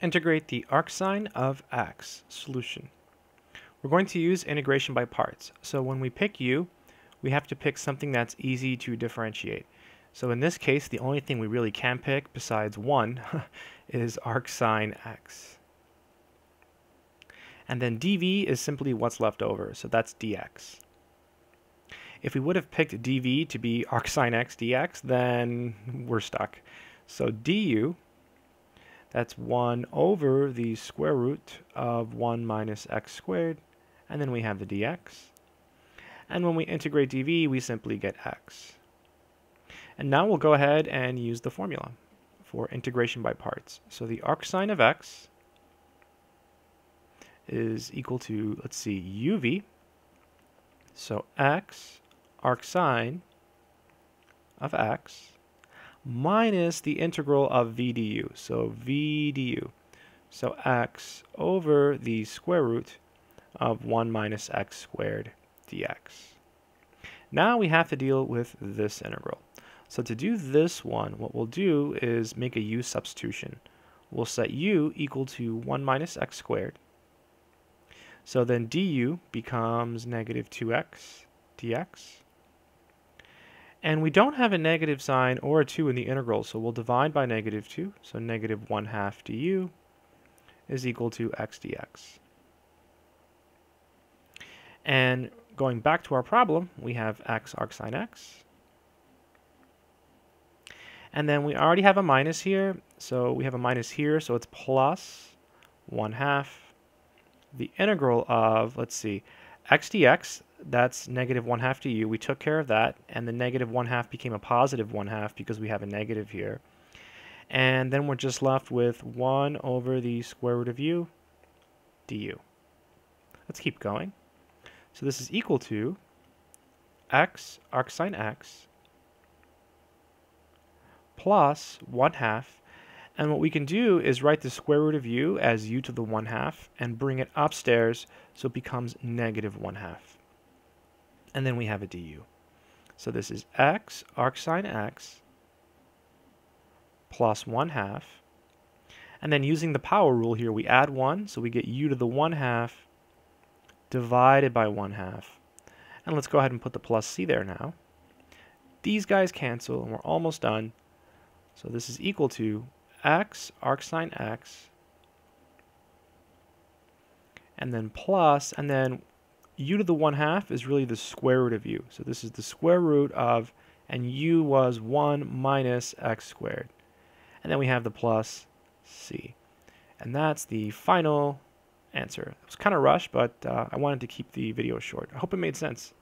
Integrate the arcsine of x solution. We're going to use integration by parts. So when we pick u, we have to pick something that's easy to differentiate. So in this case, the only thing we really can pick besides 1 is arcsine x. And then dv is simply what's left over, so that's dx. If we would have picked dv to be arcsine x dx, then we're stuck. So du, that's 1 over the square root of 1 minus x squared, and then we have the dx. And when we integrate dv, we simply get x. And now we'll go ahead and use the formula for integration by parts. So the arcsine of x is equal to, let's see, uv. So x arcsine of x minus the integral of v du. So v du. So x over the square root of 1 minus x squared dx. Now we have to deal with this integral. So to do this one, what we'll do is make a u substitution. We'll set u equal to 1 minus x squared. So then du becomes negative 2x dx. And we don't have a negative sign or a 2 in the integral, so we'll divide by negative 2. So negative 1 half du is equal to x dx. And going back to our problem, we have x arcsine x. And then we already have a minus here, so we have a minus here, so it's plus 1 half the integral of, let's see, x dx, that's negative 1 half du. We took care of that, and the negative 1 half became a positive 1 half because we have a negative here. And then we're just left with 1 over the square root of u du. Let's keep going. So this is equal to x arcsine x plus 1 half. And what we can do is write the square root of u as u to the 1 half and bring it upstairs so it becomes negative 1 half. And then we have a du. So this is x arcsine x plus 1 half. And then using the power rule here, we add 1, so we get u to the 1 half divided by 1 half. And let's go ahead and put the plus c there now. These guys cancel, and we're almost done. So this is equal to x arcsine x and then plus, and then u to the 1 half is really the square root of u. So this is the square root of, and u was 1 minus x squared. And then we have the plus c. And that's the final answer. It was kind of rushed, but uh, I wanted to keep the video short. I hope it made sense.